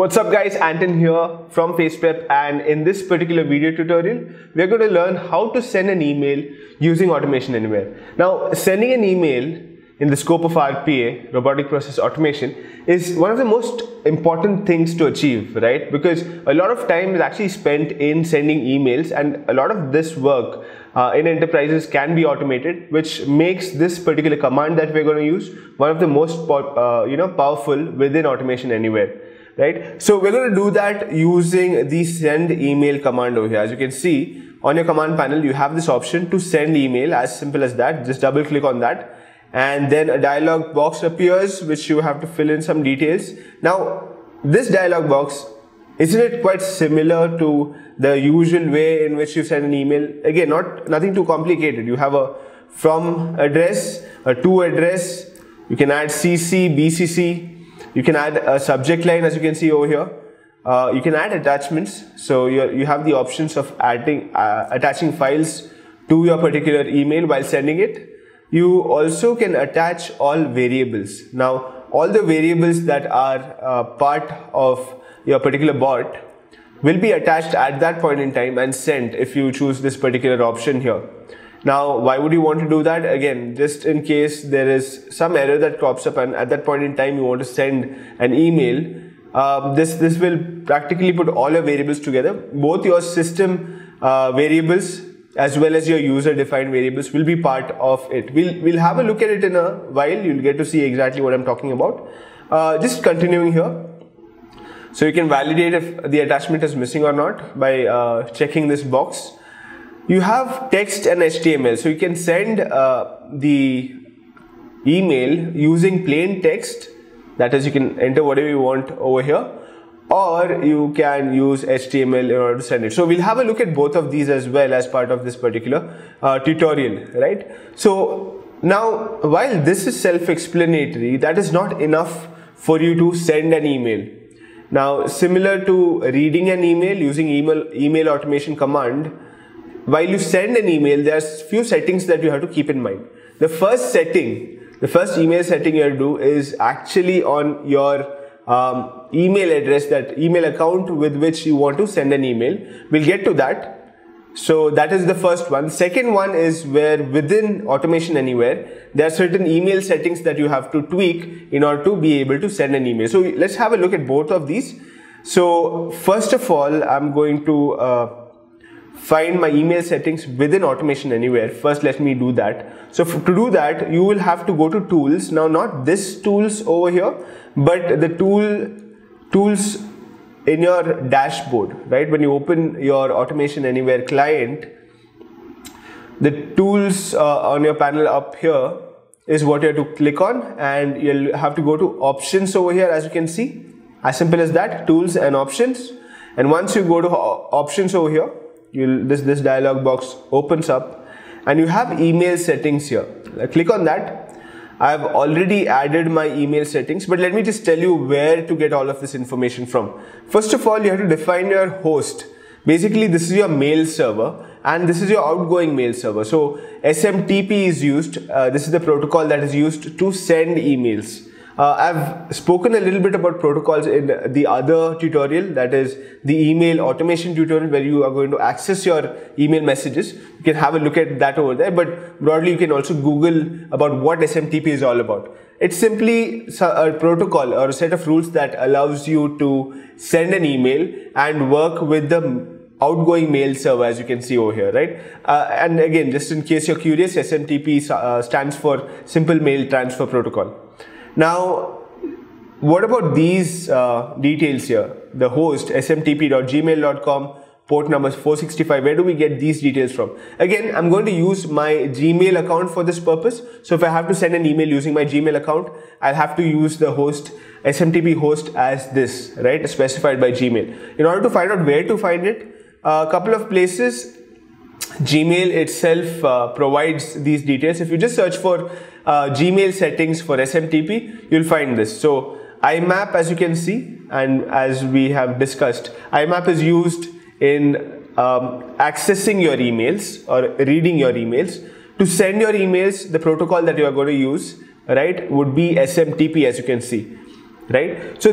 What's up guys, Anton here from FacePrep and in this particular video tutorial, we're going to learn how to send an email using Automation Anywhere. Now, sending an email in the scope of RPA, Robotic Process Automation, is one of the most important things to achieve, right? Because a lot of time is actually spent in sending emails and a lot of this work uh, in enterprises can be automated, which makes this particular command that we're going to use one of the most uh, you know, powerful within Automation Anywhere right? So we're going to do that using the send email command over here. As you can see on your command panel, you have this option to send email as simple as that. Just double click on that and then a dialog box appears which you have to fill in some details. Now this dialog box isn't it quite similar to the usual way in which you send an email? Again, not nothing too complicated. You have a from address, a to address, you can add CC, BCC, you can add a subject line as you can see over here. Uh, you can add attachments. So you you have the options of adding uh, attaching files to your particular email while sending it. You also can attach all variables. Now all the variables that are uh, part of your particular bot will be attached at that point in time and sent if you choose this particular option here. Now, why would you want to do that? Again, just in case there is some error that crops up and at that point in time you want to send an email, uh, this, this will practically put all your variables together. Both your system uh, variables as well as your user defined variables will be part of it. We'll, we'll have a look at it in a while. You'll get to see exactly what I'm talking about. Uh, just continuing here. So you can validate if the attachment is missing or not by uh, checking this box you have text and HTML. So you can send uh, the email using plain text. That is, you can enter whatever you want over here or you can use HTML in order to send it. So we'll have a look at both of these as well as part of this particular uh, tutorial, right? So now, while this is self-explanatory, that is not enough for you to send an email. Now, similar to reading an email using email, email automation command, while you send an email, there's few settings that you have to keep in mind. The first setting, the first email setting you have to do is actually on your um, email address, that email account with which you want to send an email. We'll get to that. So that is the first one. Second one is where within Automation Anywhere, there are certain email settings that you have to tweak in order to be able to send an email. So let's have a look at both of these. So first of all, I'm going to uh, find my email settings within automation anywhere. First let me do that. So to do that you will have to go to tools. Now not this tools over here but the tool tools in your dashboard right? When you open your automation anywhere client the tools uh, on your panel up here is what you have to click on and you'll have to go to options over here as you can see. As simple as that tools and options. And once you go to options over here you'll this this dialog box opens up and you have email settings here. Click on that. I've already added my email settings but let me just tell you where to get all of this information from. First of all you have to define your host. Basically this is your mail server and this is your outgoing mail server. So SMTP is used. Uh, this is the protocol that is used to send emails uh, I've spoken a little bit about protocols in the other tutorial, that is the email automation tutorial where you are going to access your email messages. You can have a look at that over there, but broadly you can also Google about what SMTP is all about. It's simply a protocol or a set of rules that allows you to send an email and work with the outgoing mail server as you can see over here, right? Uh, and again, just in case you're curious, SMTP uh, stands for Simple Mail Transfer Protocol. Now, what about these uh, details here? The host smtp.gmail.com, port number 465. Where do we get these details from? Again, I'm going to use my Gmail account for this purpose. So if I have to send an email using my Gmail account, I'll have to use the host SMTP host as this, right? Specified by Gmail. In order to find out where to find it, a couple of places Gmail itself uh, provides these details. If you just search for uh, Gmail settings for SMTP, you'll find this. So IMAP, as you can see, and as we have discussed, IMAP is used in um, accessing your emails or reading your emails. To send your emails, the protocol that you are going to use, right, would be SMTP, as you can see. right? So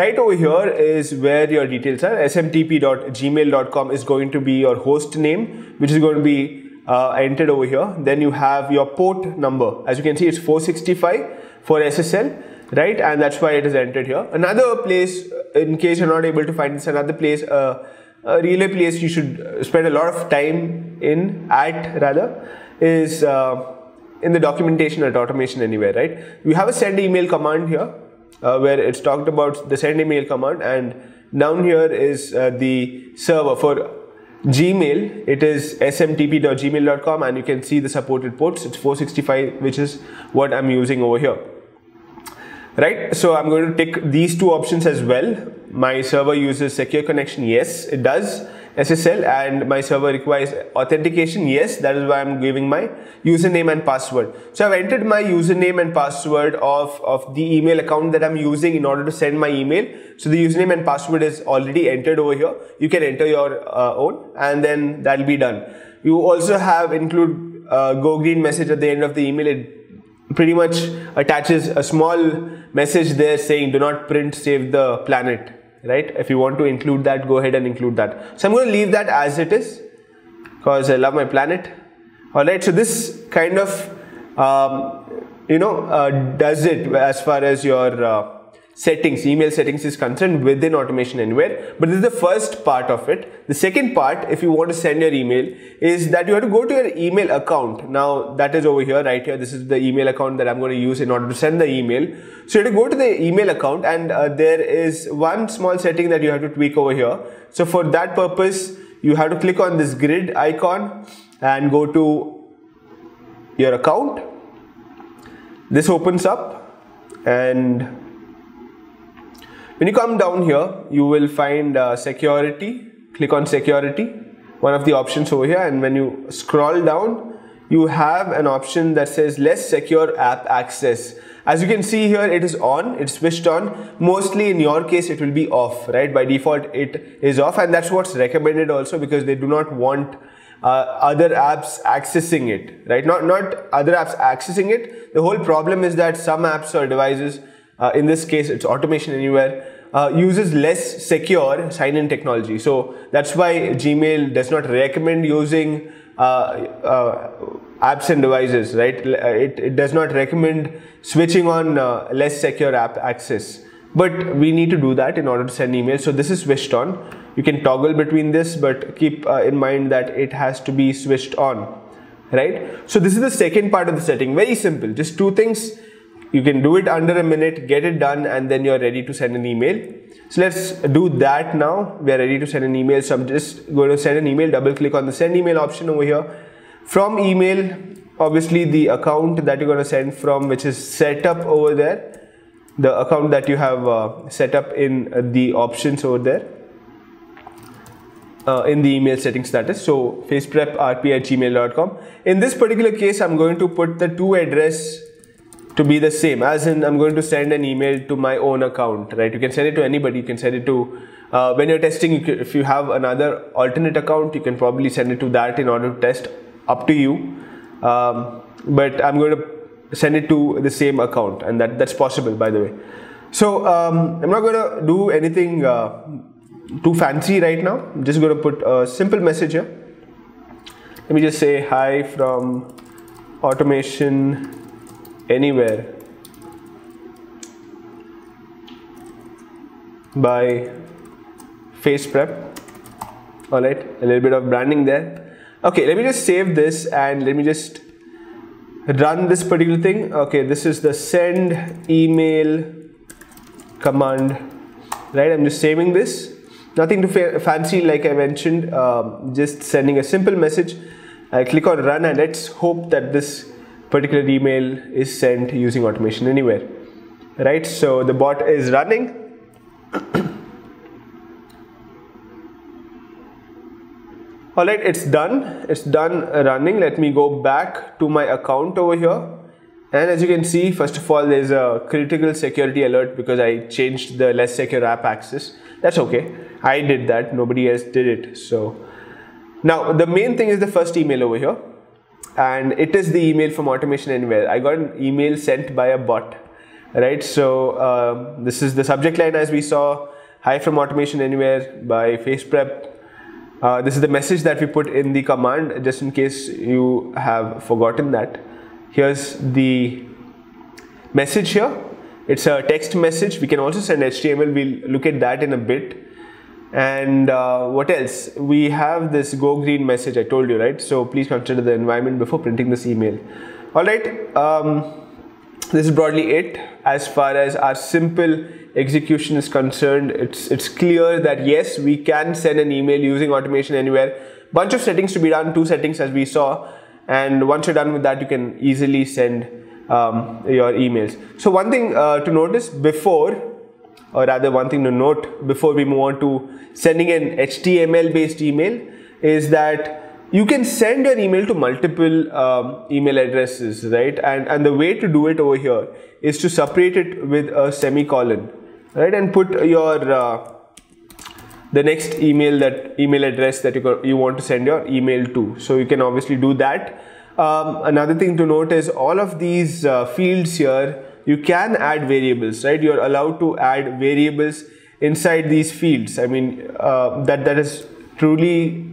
right over here is where your details are. smtp.gmail.com is going to be your host name, which is going to be uh, entered over here. Then you have your port number. As you can see, it's 465 for SSL, right? And that's why it is entered here. Another place, uh, in case you're not able to find this, another place, uh, a relay place you should spend a lot of time in, at rather, is uh, in the documentation at Automation Anywhere, right? You have a send email command here uh, where it's talked about the send email command and down here is uh, the server for Gmail, it is smtp.gmail.com and you can see the supported ports. It's 465, which is what I'm using over here. Right, so I'm going to tick these two options as well. My server uses secure connection. Yes, it does. SSL and my server requires authentication. Yes, that is why I'm giving my username and password. So I've entered my username and password of, of the email account that I'm using in order to send my email. So the username and password is already entered over here. You can enter your uh, own and then that'll be done. You also have include uh, go green message at the end of the email. It pretty much attaches a small message there saying do not print save the planet right? If you want to include that, go ahead and include that. So I'm going to leave that as it is because I love my planet. All right, so this kind of, um, you know, uh, does it as far as your uh, settings, email settings is concerned within Automation Anywhere. But this is the first part of it. The second part, if you want to send your email, is that you have to go to your email account. Now that is over here, right here. This is the email account that I'm going to use in order to send the email. So you have to go to the email account and uh, there is one small setting that you have to tweak over here. So for that purpose, you have to click on this grid icon and go to your account. This opens up and when you come down here, you will find uh, security. Click on security, one of the options over here. And when you scroll down, you have an option that says less secure app access. As you can see here, it is on, it's switched on. Mostly in your case, it will be off, right? By default, it is off and that's what's recommended also because they do not want uh, other apps accessing it, right? Not, not other apps accessing it. The whole problem is that some apps or devices uh, in this case it's automation anywhere uh, uses less secure sign-in technology. So that's why gmail does not recommend using uh, uh apps and devices right? Uh, it, it does not recommend switching on uh, less secure app access. But we need to do that in order to send emails. So this is switched on. You can toggle between this but keep in mind that it has to be switched on right? So this is the second part of the setting. Very simple. Just two things you can do it under a minute, get it done, and then you're ready to send an email. So let's do that now. We are ready to send an email. So I'm just going to send an email, double click on the send email option over here. From email, obviously the account that you're going to send from, which is set up over there, the account that you have uh, set up in the options over there. Uh, in the email settings status so facepreprp at gmail.com in this particular case i'm going to put the to address to be the same. As in I'm going to send an email to my own account right? You can send it to anybody. You can send it to uh, when you're testing you can, if you have another alternate account you can probably send it to that in order to test. Up to you. Um, but I'm going to send it to the same account and that that's possible by the way. So um, I'm not going to do anything uh, too fancy right now. I'm just going to put a simple message here. Let me just say hi from automation anywhere. By face prep. All right a little bit of branding there. Okay let me just save this and let me just run this particular thing. Okay this is the send email command. Right i'm just saving this. Nothing too fa fancy like i mentioned um, just sending a simple message. I click on run and let's hope that this particular email is sent using automation anywhere. Right? So the bot is running. All right it's done. It's done running. Let me go back to my account over here. And as you can see first of all there's a critical security alert because I changed the less secure app access. That's okay. I did that. Nobody else did it. So now the main thing is the first email over here and it is the email from automation anywhere i got an email sent by a bot right? So uh, this is the subject line as we saw, hi from Automation Anywhere by FacePrep. Uh, this is the message that we put in the command just in case you have forgotten that. Here's the message here. It's a text message. We can also send HTML. We'll look at that in a bit. And uh, what else? We have this go green message I told you, right? So please consider the environment before printing this email. All right. Um, this is broadly it as far as our simple execution is concerned it's it's clear that yes we can send an email using automation anywhere bunch of settings to be done two settings as we saw and once you're done with that you can easily send um, your emails so one thing uh, to notice before or rather one thing to note before we move on to sending an html based email is that you can send your email to multiple um, email addresses, right? And, and the way to do it over here is to separate it with a semicolon, right? And put your uh, the next email that email address that you, you want to send your email to. So you can obviously do that. Um, another thing to note is all of these uh, fields here, you can add variables, right? You're allowed to add variables inside these fields. I mean, uh, that that is truly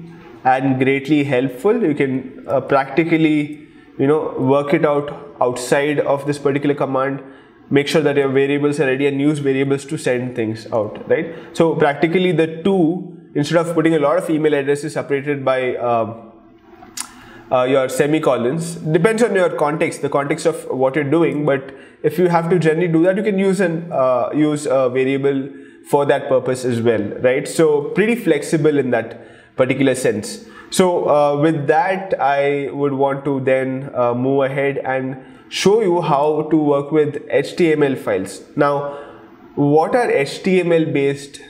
and greatly helpful. You can uh, practically, you know, work it out outside of this particular command. Make sure that your variables are ready and use variables to send things out, right? So practically the two, instead of putting a lot of email addresses separated by um, uh, your semicolons, depends on your context, the context of what you're doing. But if you have to generally do that, you can use an uh, use a variable for that purpose as well, right? So pretty flexible in that particular sense. So uh, with that, I would want to then uh, move ahead and show you how to work with HTML files. Now, what are HTML based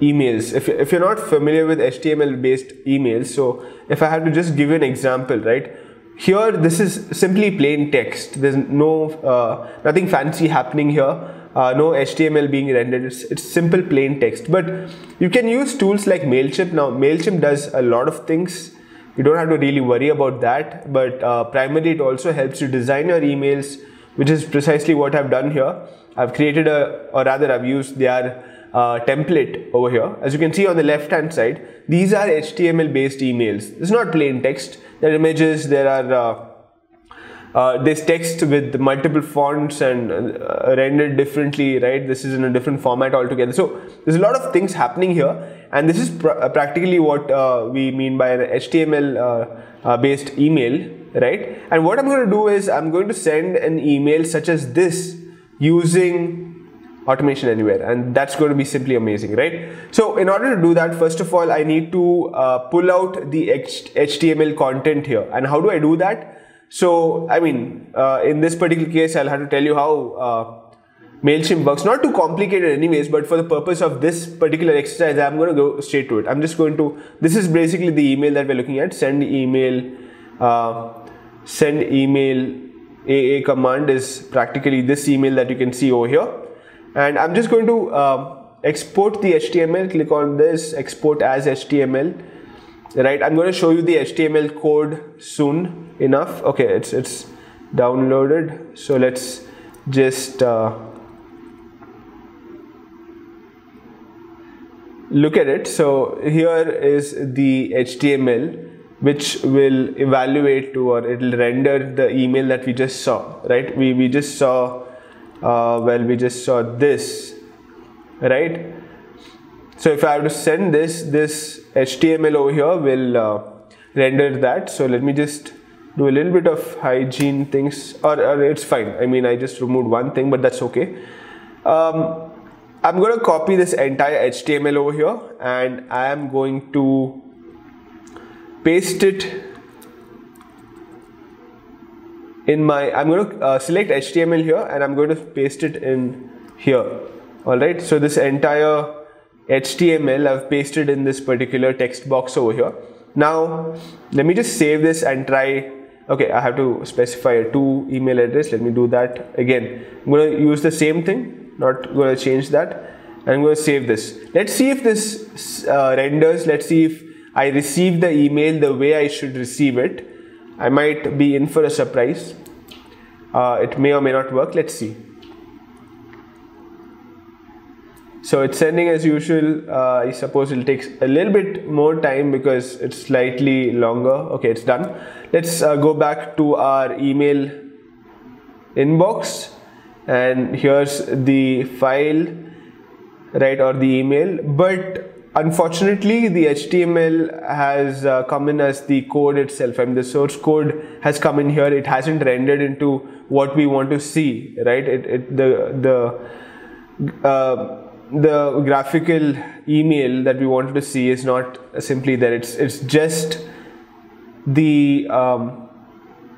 emails? If, if you're not familiar with HTML based emails, so if I have to just give you an example, right? Here, this is simply plain text. There's no, uh, nothing fancy happening here uh, no HTML being rendered. It's, it's simple plain text. But you can use tools like MailChimp. Now, MailChimp does a lot of things. You don't have to really worry about that. But uh, primarily, it also helps you design your emails, which is precisely what I've done here. I've created a, or rather, I've used their uh, template over here. As you can see on the left hand side, these are HTML based emails. It's not plain text. There are images, there are uh, uh, this text with multiple fonts and uh, rendered differently, right? This is in a different format altogether. So there's a lot of things happening here, and this is pr practically what uh, we mean by an HTML uh, uh, based email, right? And what I'm going to do is I'm going to send an email such as this using automation anywhere and that's going to be simply amazing right so in order to do that first of all i need to pull out the html content here and how do i do that so, I mean, uh, in this particular case, I'll have to tell you how uh, MailChimp works. Not too complicated anyways, but for the purpose of this particular exercise, I'm going to go straight to it. I'm just going to, this is basically the email that we're looking at. Send email, uh, send email AA command is practically this email that you can see over here. And I'm just going to uh, export the HTML, click on this, export as HTML right? I'm going to show you the html code soon enough. Okay it's it's downloaded. So let's just uh, look at it. So here is the html which will evaluate to or it will render the email that we just saw right? We we just saw uh, well we just saw this right so if I have to send this, this HTML over here will uh, render that. So let me just do a little bit of hygiene things or, or it's fine. I mean, I just removed one thing, but that's okay. Um, I'm going to copy this entire HTML over here and I am going to paste it in my, I'm going to uh, select HTML here and I'm going to paste it in here. Alright, so this entire HTML I've pasted in this particular text box over here. Now, let me just save this and try. Okay, I have to specify a two email address. Let me do that again. I'm going to use the same thing, not going to change that. I'm going to save this. Let's see if this uh, renders. Let's see if I receive the email the way I should receive it. I might be in for a surprise. Uh, it may or may not work. Let's see. so it's sending as usual. Uh, I suppose it'll take a little bit more time because it's slightly longer. Okay, it's done. Let's uh, go back to our email inbox and here's the file right or the email but unfortunately the html has uh, come in as the code itself. I mean the source code has come in here. It hasn't rendered into what we want to see right? It, it the the uh, the graphical email that we wanted to see is not simply there. It's it's just the um,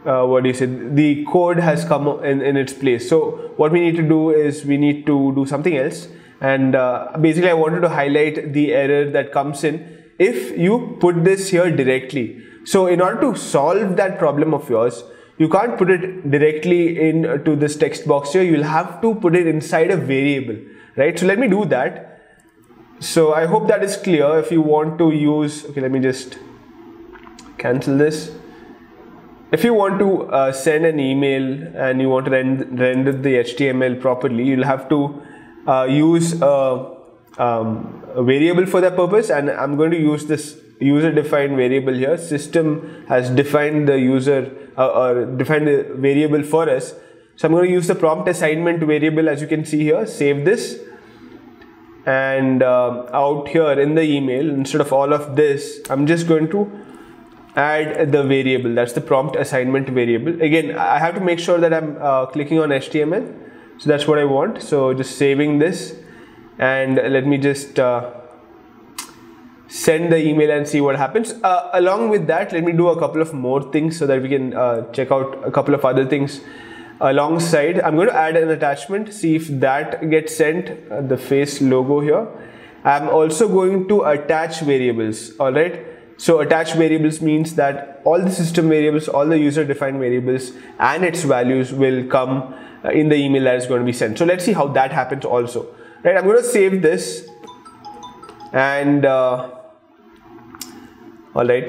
uh, what do you say? The code has come in, in its place. So what we need to do is we need to do something else and uh, basically I wanted to highlight the error that comes in if you put this here directly. So in order to solve that problem of yours you can't put it directly into this text box here. You'll have to put it inside a variable right? So let me do that. So I hope that is clear. If you want to use okay let me just cancel this. If you want to uh, send an email and you want to render the HTML properly, you'll have to uh, use a, um, a, variable for that purpose and I'm going to use this user defined variable here. System has defined the user uh, or defined the variable for us. So I'm going to use the prompt assignment variable as you can see here, save this. And uh, out here in the email instead of all of this I'm just going to add the variable. That's the prompt assignment variable. Again I have to make sure that I'm uh, clicking on HTML so that's what I want. So just saving this. And let me just uh, send the email and see what happens. Uh, along with that let me do a couple of more things so that we can uh, check out a couple of other things. Alongside I'm going to add an attachment see if that gets sent uh, the face logo here. I'm also going to attach variables. Alright so attached variables means that all the system variables, all the user defined variables and its values will come uh, in the email that is going to be sent. So let's see how that happens also. Right, I'm going to save this and uh, all right,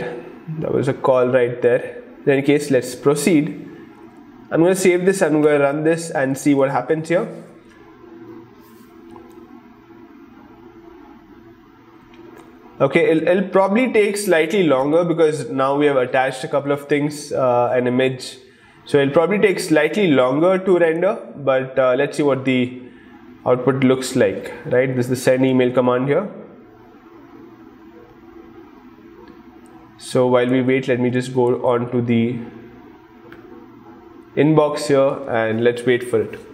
that was a call right there. In any case, let's proceed. I'm going to save this, I'm going to run this and see what happens here. Okay, it'll, it'll, probably take slightly longer because now we have attached a couple of things, uh, an image. So it'll probably take slightly longer to render, but uh, let's see what the output looks like, right? This is the send email command here. So while we wait, let me just go on to the inbox here and let's wait for it.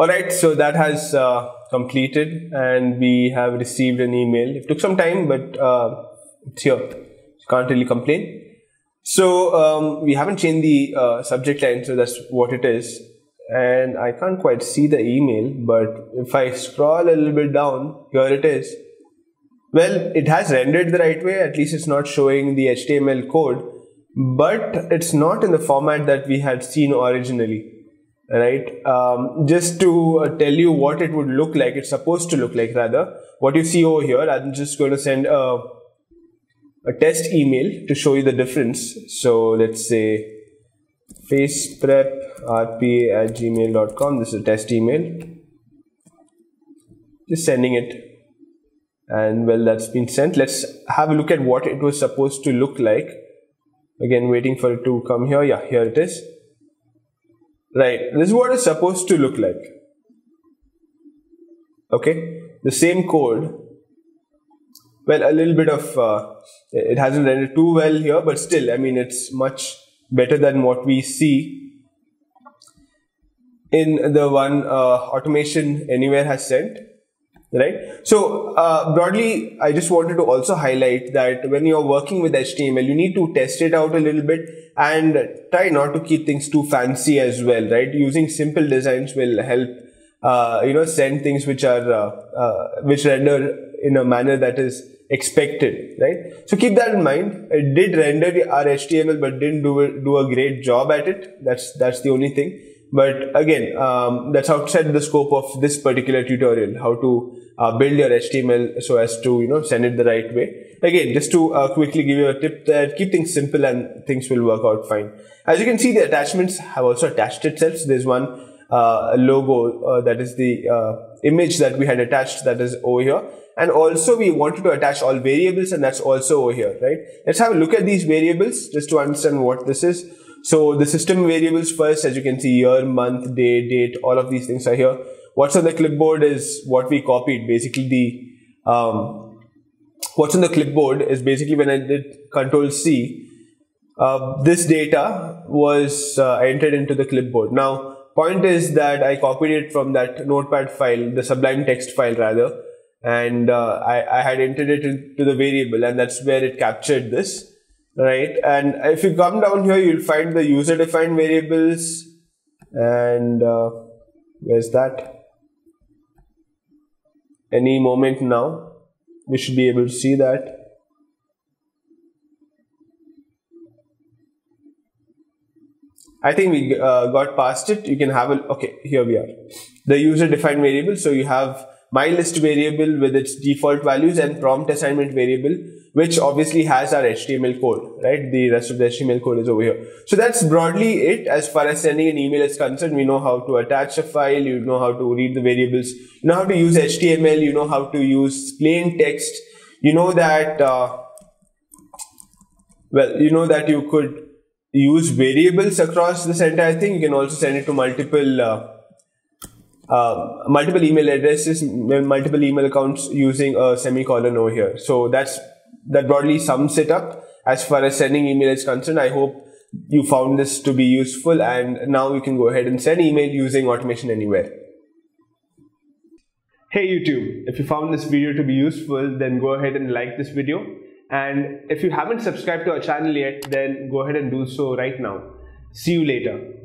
Alright, so that has uh, completed and we have received an email. It took some time, but uh, it's here. Can't really complain. So um, we haven't changed the uh, subject line, so that's what it is. And I can't quite see the email, but if I scroll a little bit down, here it is. Well, it has rendered the right way, at least it's not showing the HTML code, but it's not in the format that we had seen originally right? Um, just to uh, tell you what it would look like, it's supposed to look like rather. What you see over here, I'm just going to send a, a test email to show you the difference. So let's say facepreprp at gmail.com. This is a test email. Just sending it. And well, that's been sent. Let's have a look at what it was supposed to look like. Again, waiting for it to come here. Yeah, here it is. Right, this is what it's supposed to look like. Okay, the same code. Well, a little bit of, uh, it hasn't rendered too well here, but still, I mean, it's much better than what we see in the one uh, automation anywhere has sent right? So uh, broadly i just wanted to also highlight that when you're working with html you need to test it out a little bit and try not to keep things too fancy as well right? Using simple designs will help uh, you know send things which are uh, uh which render in a manner that is expected right? So keep that in mind. It did render our html but didn't do, do a great job at it. That's that's the only thing but again, um, that's outside the scope of this particular tutorial, how to uh, build your HTML so as to, you know, send it the right way. Again, just to uh, quickly give you a tip that keep things simple and things will work out fine. As you can see, the attachments have also attached itself. So there's one uh, logo uh, that is the uh, image that we had attached that is over here and also we wanted to attach all variables and that's also over here right let's have a look at these variables just to understand what this is so the system variables first as you can see year month day date all of these things are here. What's on the clipboard is what we copied. Basically the um, what's on the clipboard is basically when I did control C uh, this data was uh, entered into the clipboard. Now point is that I copied it from that notepad file, the sublime text file rather, and uh, I, I, had entered it into the variable and that's where it captured this, right? And if you come down here, you'll find the user defined variables and uh, where's that? Any moment now, we should be able to see that. I think we uh, got past it. You can have a, okay, here we are. The user defined variable. So you have my list variable with its default values and prompt assignment variable, which obviously has our HTML code, right? The rest of the HTML code is over here. So that's broadly it as far as sending an email is concerned. We know how to attach a file. You know how to read the variables. You know how to use HTML. You know how to use plain text. You know that, uh, well, you know that you could use variables across this entire thing. You can also send it to multiple uh, uh, multiple email addresses, multiple email accounts using a semicolon over here. So that's that broadly sums it up as far as sending email is concerned. I hope you found this to be useful and now you can go ahead and send email using automation anywhere. Hey YouTube, if you found this video to be useful, then go ahead and like this video and if you haven't subscribed to our channel yet, then go ahead and do so right now. See you later.